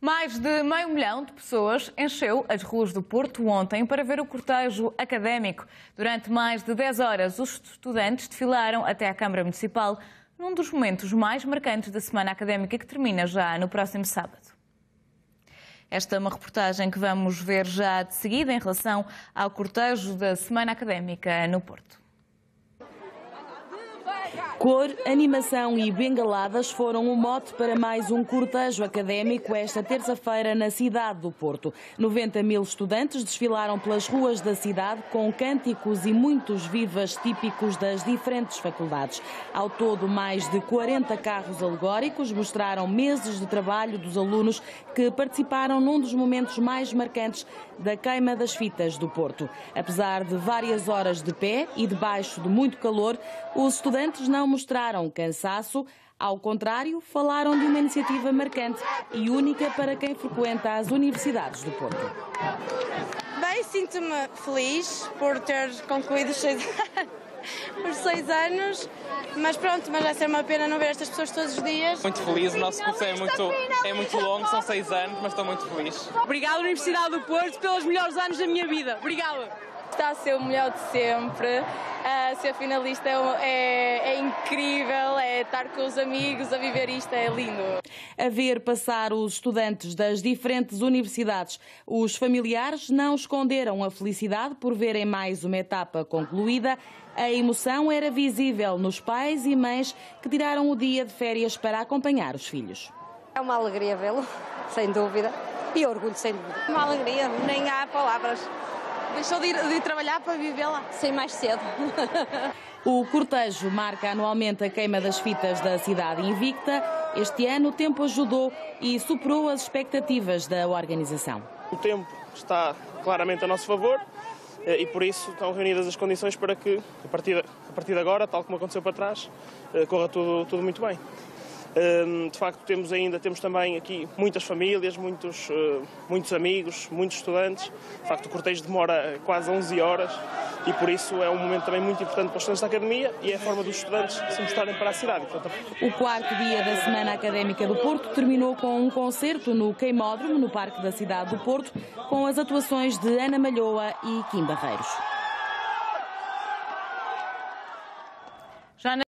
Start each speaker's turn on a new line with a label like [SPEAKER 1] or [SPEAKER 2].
[SPEAKER 1] Mais de meio milhão de pessoas encheu as ruas do Porto ontem para ver o cortejo académico. Durante mais de 10 horas, os estudantes desfilaram até à Câmara Municipal, num dos momentos mais marcantes da semana académica que termina já no próximo sábado. Esta é uma reportagem que vamos ver já de seguida em relação ao cortejo da Semana Académica no Porto.
[SPEAKER 2] Cor, animação e bengaladas foram o mote para mais um cortejo académico esta terça-feira na cidade do Porto. 90 mil estudantes desfilaram pelas ruas da cidade com cânticos e muitos vivas típicos das diferentes faculdades. Ao todo, mais de 40 carros alegóricos mostraram meses de trabalho dos alunos que participaram num dos momentos mais marcantes da queima das fitas do Porto. Apesar de várias horas de pé e debaixo de muito calor, os estudantes não mostraram cansaço. Ao contrário, falaram de uma iniciativa marcante e única para quem frequenta as universidades do Porto.
[SPEAKER 3] Bem, sinto-me feliz por ter concluído os seis, seis anos, mas pronto, mas vai ser uma pena não ver estas pessoas todos os dias.
[SPEAKER 4] Muito feliz, o nosso curso é muito, é muito longo, são seis anos, mas estou muito feliz.
[SPEAKER 5] Obrigada, Universidade do Porto, pelos melhores anos da minha vida. Obrigada.
[SPEAKER 3] Está a ser o melhor de sempre. Uh, ser finalista é, é, é, incrível, é estar com os amigos a viver isto, é lindo.
[SPEAKER 2] A ver passar os estudantes das diferentes universidades, os familiares não esconderam a felicidade por verem mais uma etapa concluída. A emoção era visível nos pais e mães que tiraram o dia de férias para acompanhar os filhos.
[SPEAKER 6] É uma alegria vê-lo, sem dúvida, e orgulho, sem dúvida.
[SPEAKER 7] Uma alegria, nem há palavras.
[SPEAKER 5] Deixou de ir, de ir trabalhar para vivê-la?
[SPEAKER 7] Sem mais cedo.
[SPEAKER 2] O cortejo marca anualmente a queima das fitas da cidade invicta. Este ano o tempo ajudou e superou as expectativas da organização.
[SPEAKER 8] O tempo está claramente a nosso favor e por isso estão reunidas as condições para que, a partir, a partir de agora, tal como aconteceu para trás, corra tudo, tudo muito bem. De facto, temos ainda, temos também aqui muitas famílias, muitos, muitos amigos, muitos estudantes. De facto, o cortejo demora quase 11 horas e por isso é um momento também muito importante para os estudantes da academia e é a forma dos estudantes se mostrarem para a cidade.
[SPEAKER 2] O quarto dia da Semana Académica do Porto terminou com um concerto no Queimódromo, no Parque da cidade do Porto, com as atuações de Ana Malhoa e Kim Barreiros.